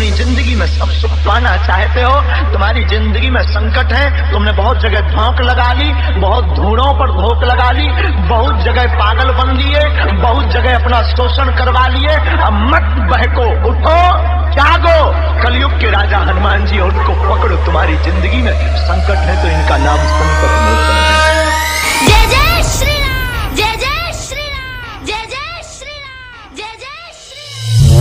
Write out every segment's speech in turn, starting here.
अपनी ज़िंदगी में सब सुख पाना चाहते हो। तुम्हारी ज़िंदगी में संकट है, तुमने बहुत जगह धोंक लगा ली, बहुत धूड़ों पर धोख लगा ली, बहुत जगह पागल बन लिए, बहुत जगह अपना शोषण करवा लिए। अब मत बहको, उठो जागो कलयुग के राजा हनुमान जी और उनको पकड़ो। तुम्हारी ज़िंदगी में संकट है तो इनका नाम संकट मोचन।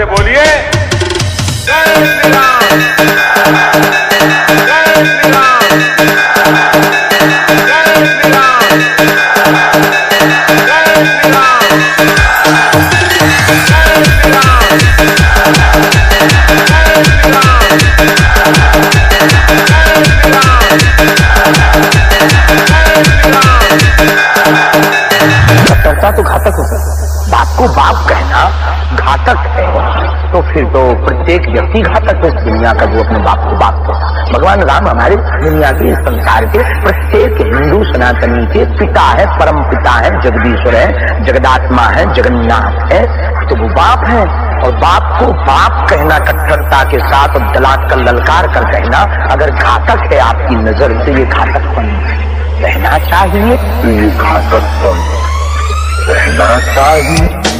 से बोलिए। तो घातक होता बाप को बाप कहना। घातक है। तो फिर तो प्रत्येक व्यक्ति घातक है दुनिया का, जो अपने बाप को बाप कहता भगवान राम हमारे दुनिया के संसार के प्रत्येक हिंदू सनातनी के पिता है, परम पिता है, जगदीश्वर है, जगदात्मा है, जगन्नाथ है तो वो बाप है। और बाप को बाप कहना, कट्टरता के साथ और जलात कर ललकार कर कहना, अगर घातक है आपकी नज़र से ये घातक घातकपन रहना चाहिए। ये घातकपन रहना चाहिए।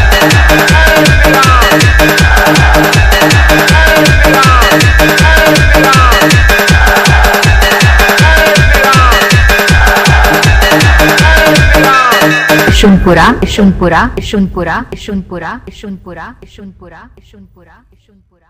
Shumpura, Shumpura, Shumpura, Shumpura, Shumpura, Shumpura, Shumpura, Shumpura.